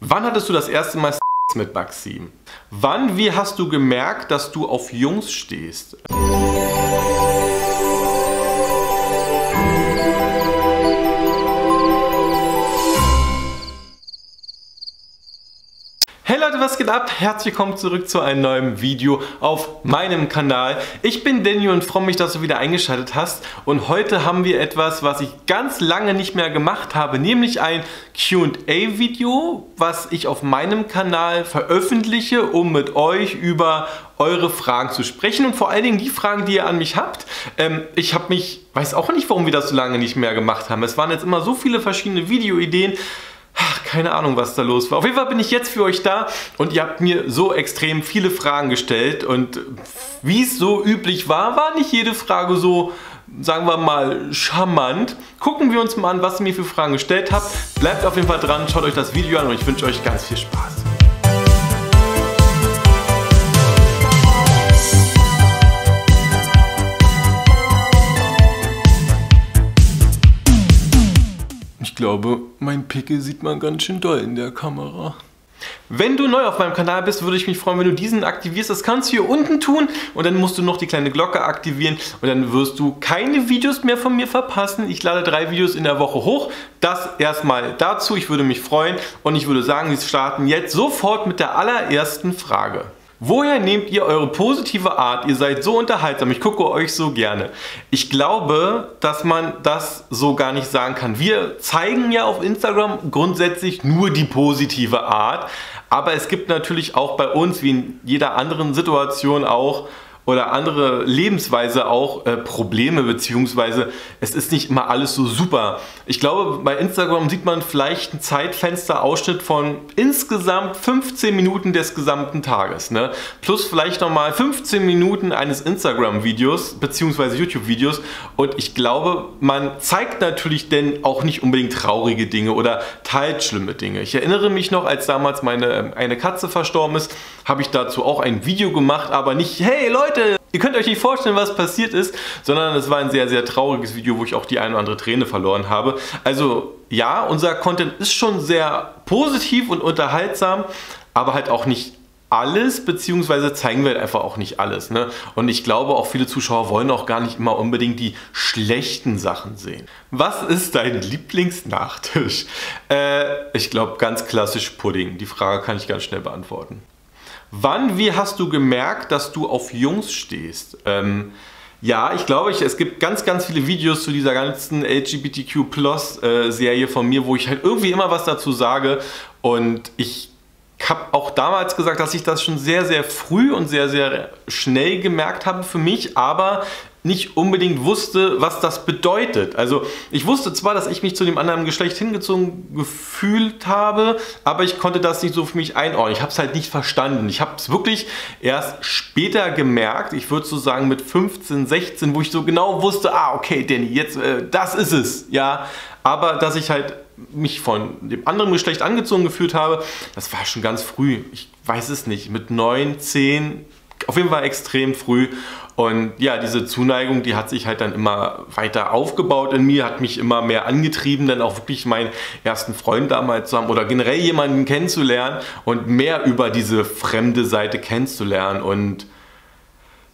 Wann hattest du das erste Mal mit Maxim? Wann, wie hast du gemerkt, dass du auf Jungs stehst? Leute, was geht ab? Herzlich willkommen zurück zu einem neuen Video auf meinem Kanal. Ich bin Danny und freue mich, dass du wieder eingeschaltet hast. Und heute haben wir etwas, was ich ganz lange nicht mehr gemacht habe, nämlich ein Q&A-Video, was ich auf meinem Kanal veröffentliche, um mit euch über eure Fragen zu sprechen und vor allen Dingen die Fragen, die ihr an mich habt. Ähm, ich habe mich, weiß auch nicht, warum wir das so lange nicht mehr gemacht haben. Es waren jetzt immer so viele verschiedene Videoideen. Keine Ahnung, was da los war. Auf jeden Fall bin ich jetzt für euch da und ihr habt mir so extrem viele Fragen gestellt und wie es so üblich war, war nicht jede Frage so, sagen wir mal, charmant. Gucken wir uns mal an, was ihr mir für Fragen gestellt habt. Bleibt auf jeden Fall dran, schaut euch das Video an und ich wünsche euch ganz viel Spaß. Glaube, mein Pickel sieht man ganz schön doll in der Kamera. Wenn du neu auf meinem Kanal bist, würde ich mich freuen, wenn du diesen aktivierst. Das kannst du hier unten tun und dann musst du noch die kleine Glocke aktivieren und dann wirst du keine Videos mehr von mir verpassen. Ich lade drei Videos in der Woche hoch. Das erstmal dazu. Ich würde mich freuen und ich würde sagen, wir starten jetzt sofort mit der allerersten Frage. Woher nehmt ihr eure positive Art? Ihr seid so unterhaltsam, ich gucke euch so gerne. Ich glaube, dass man das so gar nicht sagen kann. Wir zeigen ja auf Instagram grundsätzlich nur die positive Art, aber es gibt natürlich auch bei uns, wie in jeder anderen Situation auch, oder andere Lebensweise auch äh, Probleme, beziehungsweise es ist nicht immer alles so super. Ich glaube, bei Instagram sieht man vielleicht ein Zeitfenster-Ausschnitt von insgesamt 15 Minuten des gesamten Tages. Ne? Plus vielleicht nochmal 15 Minuten eines Instagram-Videos, beziehungsweise YouTube-Videos. Und ich glaube, man zeigt natürlich denn auch nicht unbedingt traurige Dinge oder teilt schlimme Dinge. Ich erinnere mich noch, als damals meine ähm, eine Katze verstorben ist, habe ich dazu auch ein Video gemacht, aber nicht, hey Leute, Leute, ihr könnt euch nicht vorstellen, was passiert ist, sondern es war ein sehr, sehr trauriges Video, wo ich auch die eine oder andere Träne verloren habe. Also ja, unser Content ist schon sehr positiv und unterhaltsam, aber halt auch nicht alles, beziehungsweise zeigen wir halt einfach auch nicht alles. Ne? Und ich glaube, auch viele Zuschauer wollen auch gar nicht immer unbedingt die schlechten Sachen sehen. Was ist dein Lieblingsnachtisch? Äh, ich glaube, ganz klassisch Pudding. Die Frage kann ich ganz schnell beantworten. Wann, wie hast du gemerkt, dass du auf Jungs stehst? Ähm, ja, ich glaube, ich, es gibt ganz, ganz viele Videos zu dieser ganzen LGBTQ-Plus-Serie äh, von mir, wo ich halt irgendwie immer was dazu sage. Und ich habe auch damals gesagt, dass ich das schon sehr, sehr früh und sehr, sehr schnell gemerkt habe für mich, aber nicht unbedingt wusste, was das bedeutet. Also ich wusste zwar, dass ich mich zu dem anderen Geschlecht hingezogen gefühlt habe, aber ich konnte das nicht so für mich einordnen. Ich habe es halt nicht verstanden. Ich habe es wirklich erst später gemerkt, ich würde so sagen mit 15, 16, wo ich so genau wusste, ah okay Danny, jetzt, äh, das ist es. Ja, aber dass ich halt mich von dem anderen Geschlecht angezogen gefühlt habe, das war schon ganz früh. Ich weiß es nicht, mit 9, 10, auf jeden Fall extrem früh. Und ja, diese Zuneigung, die hat sich halt dann immer weiter aufgebaut in mir, hat mich immer mehr angetrieben, dann auch wirklich meinen ersten Freund damals zu haben oder generell jemanden kennenzulernen und mehr über diese fremde Seite kennenzulernen. Und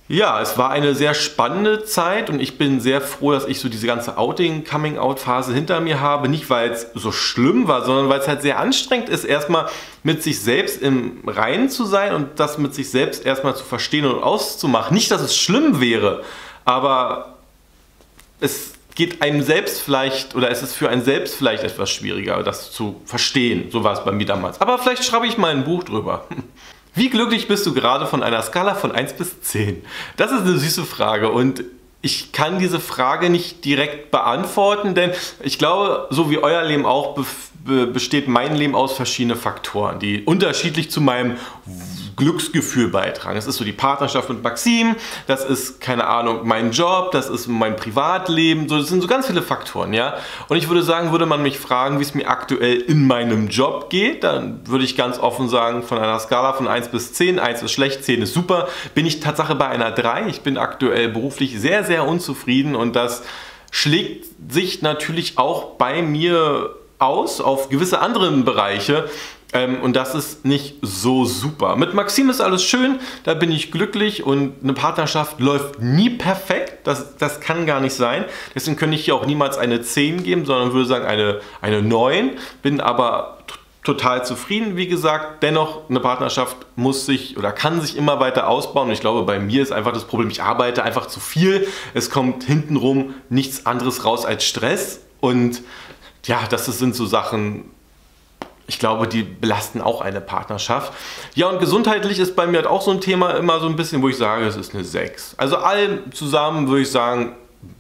ja, es war eine sehr spannende Zeit und ich bin sehr froh, dass ich so diese ganze Outing-Coming-out-Phase hinter mir habe. Nicht, weil es so schlimm war, sondern weil es halt sehr anstrengend ist, erstmal mit sich selbst im Reinen zu sein und das mit sich selbst erstmal zu verstehen und auszumachen. Nicht, dass es schlimm wäre, aber es geht einem selbst vielleicht oder es ist für einen selbst vielleicht etwas schwieriger, das zu verstehen. So war es bei mir damals. Aber vielleicht schreibe ich mal ein Buch drüber. Wie glücklich bist du gerade von einer Skala von 1 bis 10? Das ist eine süße Frage und ich kann diese Frage nicht direkt beantworten, denn ich glaube, so wie euer Leben auch besteht mein Leben aus verschiedenen Faktoren, die unterschiedlich zu meinem Glücksgefühl beitragen. Das ist so die Partnerschaft mit Maxim, das ist, keine Ahnung, mein Job, das ist mein Privatleben, so, das sind so ganz viele Faktoren, ja. Und ich würde sagen, würde man mich fragen, wie es mir aktuell in meinem Job geht, dann würde ich ganz offen sagen, von einer Skala von 1 bis 10, 1 ist schlecht, 10 ist super, bin ich Tatsache bei einer 3. Ich bin aktuell beruflich sehr, sehr unzufrieden und das schlägt sich natürlich auch bei mir aus auf gewisse andere Bereiche. Ähm, und das ist nicht so super. Mit Maxim ist alles schön, da bin ich glücklich und eine Partnerschaft läuft nie perfekt. Das, das kann gar nicht sein. Deswegen könnte ich hier auch niemals eine 10 geben, sondern würde sagen eine, eine 9. Bin aber total zufrieden, wie gesagt. Dennoch, eine Partnerschaft muss sich oder kann sich immer weiter ausbauen. Und ich glaube, bei mir ist einfach das Problem, ich arbeite einfach zu viel. Es kommt hintenrum nichts anderes raus als Stress. Und ja, das sind so Sachen, ich glaube, die belasten auch eine Partnerschaft. Ja, und gesundheitlich ist bei mir halt auch so ein Thema immer so ein bisschen, wo ich sage, es ist eine 6. Also allem zusammen würde ich sagen,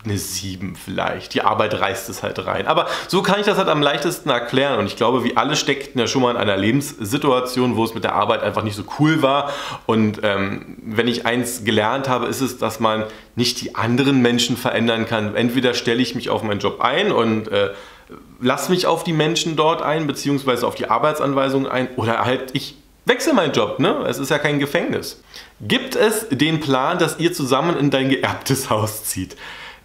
eine 7 vielleicht. Die Arbeit reißt es halt rein. Aber so kann ich das halt am leichtesten erklären. Und ich glaube, wir alle steckten ja schon mal in einer Lebenssituation, wo es mit der Arbeit einfach nicht so cool war. Und ähm, wenn ich eins gelernt habe, ist es, dass man nicht die anderen Menschen verändern kann. Entweder stelle ich mich auf meinen Job ein und äh, lasse mich auf die Menschen dort ein, beziehungsweise auf die Arbeitsanweisungen ein, oder halt ich wechsle meinen Job. Ne? Es ist ja kein Gefängnis. Gibt es den Plan, dass ihr zusammen in dein geerbtes Haus zieht?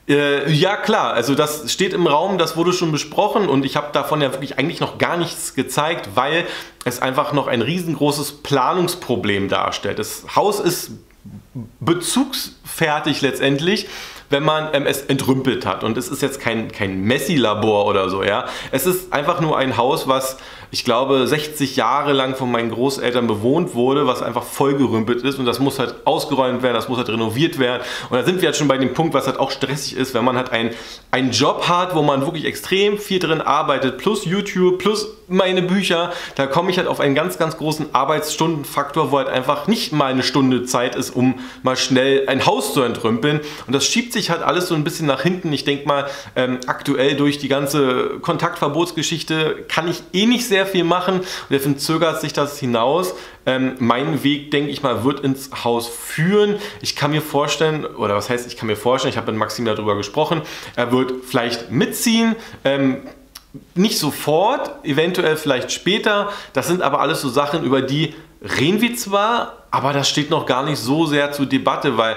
Äh, ja klar, also das steht im Raum, das wurde schon besprochen und ich habe davon ja wirklich eigentlich noch gar nichts gezeigt, weil es einfach noch ein riesengroßes Planungsproblem darstellt. Das Haus ist bezugsfertig letztendlich, wenn man ähm, es entrümpelt hat. Und es ist jetzt kein, kein Messi-Labor oder so, ja. Es ist einfach nur ein Haus, was ich glaube, 60 Jahre lang von meinen Großeltern bewohnt wurde, was einfach vollgerümpelt ist und das muss halt ausgeräumt werden, das muss halt renoviert werden. Und da sind wir jetzt schon bei dem Punkt, was halt auch stressig ist, wenn man halt einen, einen Job hat, wo man wirklich extrem viel drin arbeitet, plus YouTube, plus meine Bücher, da komme ich halt auf einen ganz, ganz großen Arbeitsstundenfaktor, wo halt einfach nicht mal eine Stunde Zeit ist, um mal schnell ein Haus zu entrümpeln. Und das schiebt sich halt alles so ein bisschen nach hinten. Ich denke mal, ähm, aktuell durch die ganze Kontaktverbotsgeschichte kann ich eh nicht sehr viel machen. Und deswegen zögert sich das hinaus. Ähm, mein Weg, denke ich mal, wird ins Haus führen. Ich kann mir vorstellen, oder was heißt, ich kann mir vorstellen, ich habe mit Maxim darüber gesprochen, er wird vielleicht mitziehen. Ähm, nicht sofort, eventuell vielleicht später. Das sind aber alles so Sachen, über die reden wir zwar, aber das steht noch gar nicht so sehr zur Debatte, weil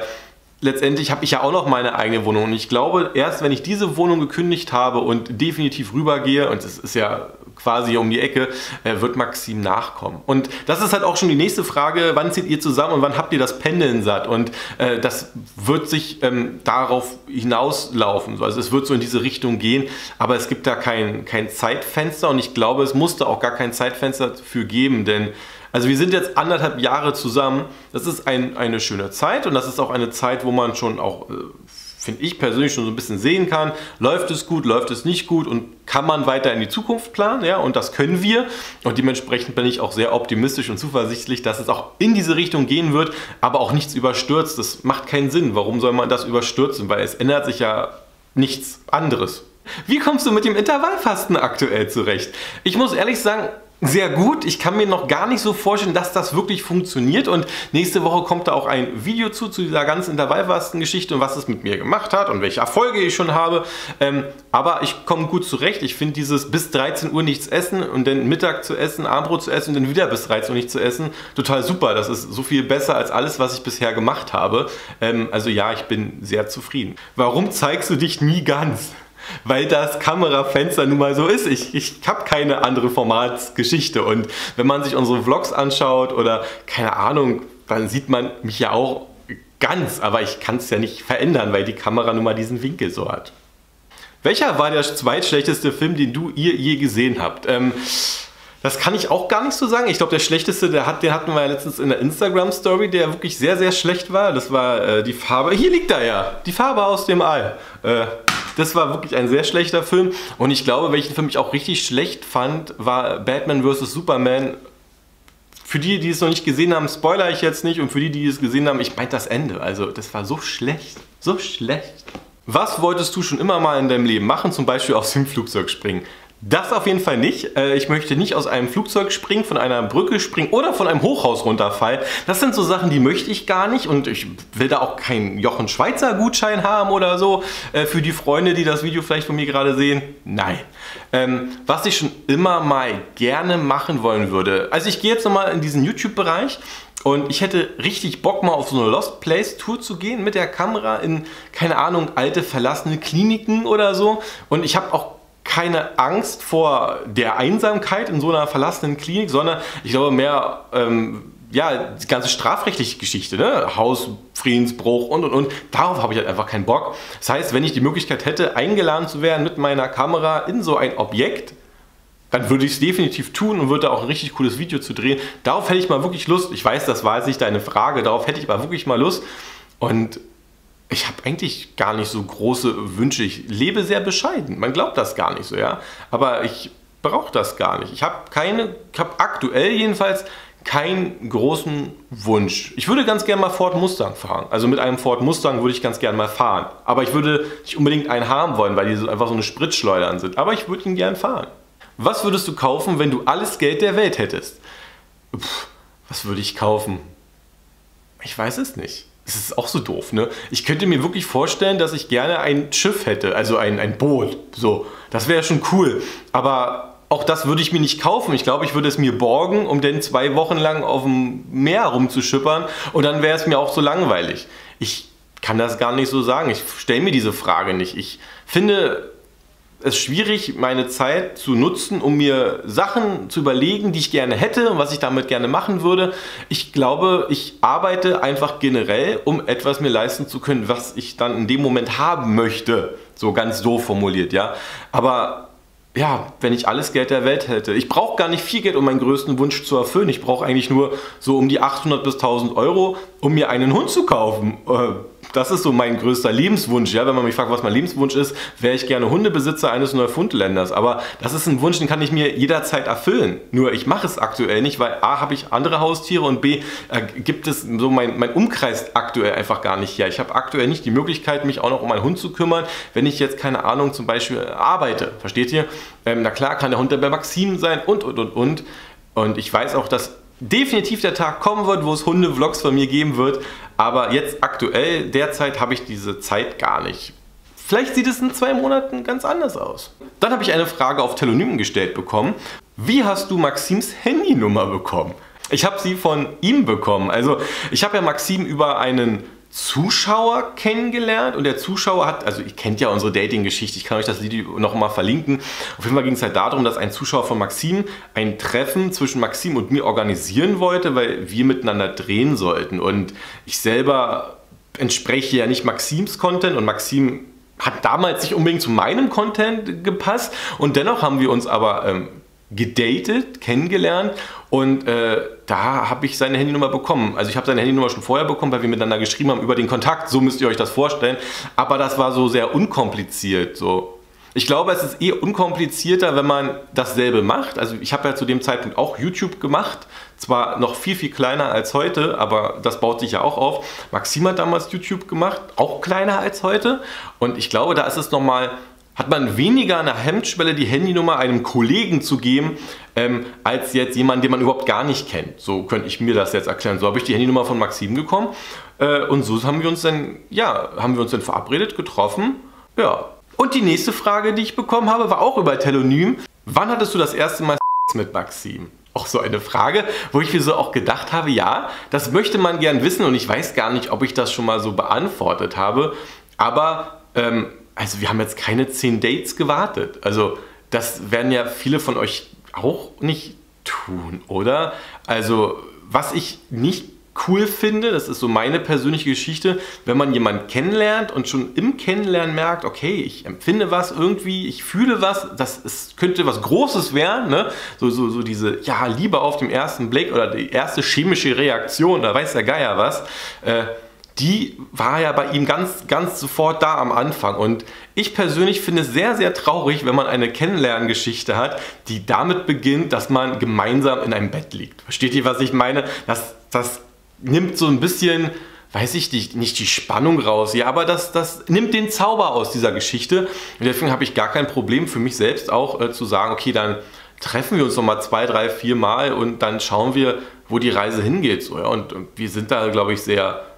letztendlich habe ich ja auch noch meine eigene Wohnung und ich glaube, erst wenn ich diese Wohnung gekündigt habe und definitiv rübergehe, und es ist ja quasi um die Ecke, äh, wird Maxim nachkommen. Und das ist halt auch schon die nächste Frage, wann zieht ihr zusammen und wann habt ihr das Pendeln satt? Und äh, das wird sich ähm, darauf hinauslaufen. Also es wird so in diese Richtung gehen, aber es gibt da kein, kein Zeitfenster und ich glaube, es musste auch gar kein Zeitfenster dafür geben, denn also wir sind jetzt anderthalb Jahre zusammen. Das ist ein, eine schöne Zeit und das ist auch eine Zeit, wo man schon auch, äh, finde ich persönlich, schon so ein bisschen sehen kann, läuft es gut, läuft es nicht gut und kann man weiter in die Zukunft planen. Ja? Und das können wir. Und dementsprechend bin ich auch sehr optimistisch und zuversichtlich, dass es auch in diese Richtung gehen wird, aber auch nichts überstürzt. Das macht keinen Sinn. Warum soll man das überstürzen? Weil es ändert sich ja nichts anderes. Wie kommst du mit dem Intervallfasten aktuell zurecht? Ich muss ehrlich sagen, sehr gut. Ich kann mir noch gar nicht so vorstellen, dass das wirklich funktioniert. Und nächste Woche kommt da auch ein Video zu, zu dieser ganzen Intervallfasten-Geschichte und was es mit mir gemacht hat und welche Erfolge ich schon habe. Ähm, aber ich komme gut zurecht. Ich finde dieses bis 13 Uhr nichts essen und dann Mittag zu essen, Abendbrot zu essen und dann wieder bis 13 Uhr nichts zu essen, total super. Das ist so viel besser als alles, was ich bisher gemacht habe. Ähm, also ja, ich bin sehr zufrieden. Warum zeigst du dich nie ganz? Weil das Kamerafenster nun mal so ist. Ich, ich habe keine andere Formatsgeschichte und wenn man sich unsere Vlogs anschaut oder keine Ahnung, dann sieht man mich ja auch ganz, aber ich kann es ja nicht verändern, weil die Kamera nun mal diesen Winkel so hat. Welcher war der zweitschlechteste Film, den du ihr je gesehen habt? Ähm, das kann ich auch gar nicht so sagen. Ich glaube, der schlechteste, der hat, den hatten wir ja letztens in der Instagram-Story, der wirklich sehr, sehr schlecht war. Das war äh, die Farbe. Hier liegt er ja. Die Farbe aus dem All. Äh, das war wirklich ein sehr schlechter Film. Und ich glaube, welchen Film ich auch richtig schlecht fand, war Batman vs. Superman. Für die, die es noch nicht gesehen haben, spoiler ich jetzt nicht. Und für die, die es gesehen haben, ich meinte das Ende. Also, das war so schlecht. So schlecht. Was wolltest du schon immer mal in deinem Leben machen? Zum Beispiel aus dem Flugzeug springen. Das auf jeden Fall nicht. Äh, ich möchte nicht aus einem Flugzeug springen, von einer Brücke springen oder von einem Hochhaus runterfallen. Das sind so Sachen, die möchte ich gar nicht und ich will da auch keinen Jochen Schweizer Gutschein haben oder so. Äh, für die Freunde, die das Video vielleicht von mir gerade sehen. Nein. Ähm, was ich schon immer mal gerne machen wollen würde. Also ich gehe jetzt nochmal in diesen YouTube-Bereich und ich hätte richtig Bock mal auf so eine Lost Place Tour zu gehen mit der Kamera in, keine Ahnung, alte verlassene Kliniken oder so. Und ich habe auch keine Angst vor der Einsamkeit in so einer verlassenen Klinik, sondern ich glaube mehr ähm, ja, die ganze strafrechtliche Geschichte, ne? Hausfriedensbruch und und und, darauf habe ich halt einfach keinen Bock. Das heißt, wenn ich die Möglichkeit hätte, eingeladen zu werden mit meiner Kamera in so ein Objekt, dann würde ich es definitiv tun und würde auch ein richtig cooles Video zu drehen. Darauf hätte ich mal wirklich Lust. Ich weiß, das war jetzt nicht deine Frage, darauf hätte ich mal wirklich mal Lust. Und ich habe eigentlich gar nicht so große Wünsche. Ich lebe sehr bescheiden. Man glaubt das gar nicht so, ja. Aber ich brauche das gar nicht. Ich habe keine, ich aktuell jedenfalls keinen großen Wunsch. Ich würde ganz gerne mal Ford Mustang fahren. Also mit einem Ford Mustang würde ich ganz gerne mal fahren. Aber ich würde nicht unbedingt einen haben wollen, weil die so einfach so eine Spritschleudern sind. Aber ich würde ihn gern fahren. Was würdest du kaufen, wenn du alles Geld der Welt hättest? Puh, was würde ich kaufen? Ich weiß es nicht. Es ist auch so doof, ne? Ich könnte mir wirklich vorstellen, dass ich gerne ein Schiff hätte, also ein, ein Boot. So, das wäre schon cool. Aber auch das würde ich mir nicht kaufen. Ich glaube, ich würde es mir borgen, um dann zwei Wochen lang auf dem Meer rumzuschippern und dann wäre es mir auch so langweilig. Ich kann das gar nicht so sagen. Ich stelle mir diese Frage nicht. Ich finde, es schwierig, meine Zeit zu nutzen, um mir Sachen zu überlegen, die ich gerne hätte und was ich damit gerne machen würde. Ich glaube, ich arbeite einfach generell, um etwas mir leisten zu können, was ich dann in dem Moment haben möchte. So ganz so formuliert, ja. Aber ja, wenn ich alles Geld der Welt hätte. Ich brauche gar nicht viel Geld, um meinen größten Wunsch zu erfüllen. Ich brauche eigentlich nur so um die 800 bis 1000 Euro, um mir einen Hund zu kaufen. Äh, das ist so mein größter Lebenswunsch. Ja, wenn man mich fragt, was mein Lebenswunsch ist, wäre ich gerne Hundebesitzer eines Neufundländers. Aber das ist ein Wunsch, den kann ich mir jederzeit erfüllen. Nur ich mache es aktuell nicht, weil A, habe ich andere Haustiere und B, äh, gibt es so mein, mein Umkreis aktuell einfach gar nicht her. Ich habe aktuell nicht die Möglichkeit, mich auch noch um einen Hund zu kümmern, wenn ich jetzt, keine Ahnung, zum Beispiel arbeite. Versteht ihr? Ähm, na klar kann der Hund dann bei Maxim sein und, und, und, und. Und ich weiß auch, dass definitiv der Tag kommen wird, wo es Hunde-Vlogs von mir geben wird. Aber jetzt aktuell, derzeit habe ich diese Zeit gar nicht. Vielleicht sieht es in zwei Monaten ganz anders aus. Dann habe ich eine Frage auf Telonym gestellt bekommen. Wie hast du Maxims Handynummer bekommen? Ich habe sie von ihm bekommen. Also ich habe ja Maxim über einen Zuschauer kennengelernt und der Zuschauer hat, also ihr kennt ja unsere Dating-Geschichte, ich kann euch das Video nochmal verlinken. Auf jeden Fall ging es halt darum, dass ein Zuschauer von Maxim ein Treffen zwischen Maxim und mir organisieren wollte, weil wir miteinander drehen sollten. Und ich selber entspreche ja nicht Maxims Content und Maxim hat damals nicht unbedingt zu meinem Content gepasst und dennoch haben wir uns aber ähm, gedatet, kennengelernt und äh, da habe ich seine Handynummer bekommen. Also ich habe seine Handynummer schon vorher bekommen, weil wir miteinander geschrieben haben über den Kontakt. So müsst ihr euch das vorstellen. Aber das war so sehr unkompliziert. So. Ich glaube, es ist eh unkomplizierter, wenn man dasselbe macht. Also ich habe ja zu dem Zeitpunkt auch YouTube gemacht. Zwar noch viel, viel kleiner als heute, aber das baut sich ja auch auf. Maxim hat damals YouTube gemacht, auch kleiner als heute. Und ich glaube, da ist es nochmal hat man weniger eine Hemmschwelle, die Handynummer einem Kollegen zu geben, ähm, als jetzt jemand, den man überhaupt gar nicht kennt. So könnte ich mir das jetzt erklären. So habe ich die Handynummer von Maxim bekommen äh, und so haben wir uns dann, ja, haben wir uns dann verabredet, getroffen. Ja. Und die nächste Frage, die ich bekommen habe, war auch über Telonym. Wann hattest du das erste Mal mit Maxim? Auch so eine Frage, wo ich mir so auch gedacht habe, ja, das möchte man gern wissen und ich weiß gar nicht, ob ich das schon mal so beantwortet habe. Aber ähm, also wir haben jetzt keine zehn Dates gewartet. Also das werden ja viele von euch auch nicht tun, oder? Also was ich nicht cool finde, das ist so meine persönliche Geschichte, wenn man jemanden kennenlernt und schon im Kennenlernen merkt, okay, ich empfinde was irgendwie, ich fühle was, das ist, könnte was Großes werden, ne? so, so, so diese ja, Liebe auf dem ersten Blick oder die erste chemische Reaktion, da weiß der Geier was. Äh, die war ja bei ihm ganz, ganz sofort da am Anfang. Und ich persönlich finde es sehr, sehr traurig, wenn man eine Kennenlerngeschichte hat, die damit beginnt, dass man gemeinsam in einem Bett liegt. Versteht ihr, was ich meine? Das, das nimmt so ein bisschen, weiß ich nicht, nicht die Spannung raus, ja, aber das, das nimmt den Zauber aus dieser Geschichte. Und deswegen habe ich gar kein Problem für mich selbst auch äh, zu sagen, okay, dann treffen wir uns noch mal zwei, drei, vier Mal und dann schauen wir, wo die Reise hingeht. So, ja. und, und wir sind da, glaube ich, sehr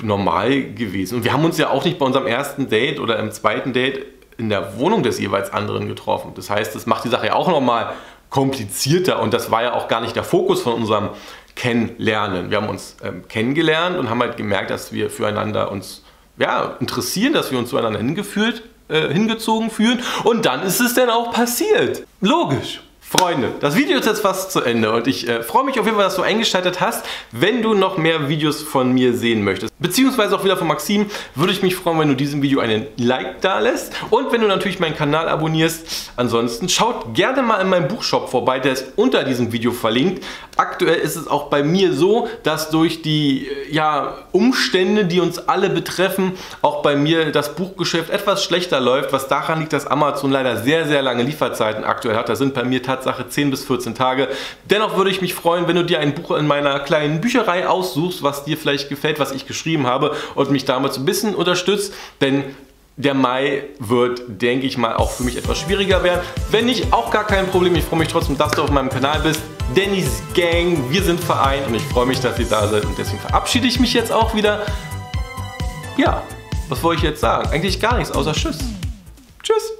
normal gewesen. Und wir haben uns ja auch nicht bei unserem ersten Date oder im zweiten Date in der Wohnung des jeweils anderen getroffen. Das heißt, das macht die Sache ja auch nochmal komplizierter und das war ja auch gar nicht der Fokus von unserem Kennenlernen. Wir haben uns ähm, kennengelernt und haben halt gemerkt, dass wir füreinander uns ja, interessieren, dass wir uns zueinander hingefühlt äh, hingezogen fühlen. Und dann ist es dann auch passiert. Logisch. Freunde, das Video ist jetzt fast zu Ende und ich äh, freue mich auf jeden Fall, dass du eingeschaltet hast. Wenn du noch mehr Videos von mir sehen möchtest, beziehungsweise auch wieder von Maxim, würde ich mich freuen, wenn du diesem Video einen Like da lässt und wenn du natürlich meinen Kanal abonnierst. Ansonsten schaut gerne mal in meinem Buchshop vorbei, der ist unter diesem Video verlinkt. Aktuell ist es auch bei mir so, dass durch die ja, Umstände, die uns alle betreffen, auch bei mir das Buchgeschäft etwas schlechter läuft, was daran liegt, dass Amazon leider sehr, sehr lange Lieferzeiten aktuell hat. Da sind bei mir Tatsache 10 bis 14 Tage. Dennoch würde ich mich freuen, wenn du dir ein Buch in meiner kleinen Bücherei aussuchst, was dir vielleicht gefällt, was ich geschrieben habe und mich damit ein bisschen unterstützt, denn der Mai wird, denke ich mal, auch für mich etwas schwieriger werden. Wenn nicht, auch gar kein Problem. Ich freue mich trotzdem, dass du auf meinem Kanal bist. Dannys Gang, wir sind vereint und ich freue mich, dass ihr da seid und deswegen verabschiede ich mich jetzt auch wieder. Ja, was wollte ich jetzt sagen? Eigentlich gar nichts, außer Tschüss. Tschüss.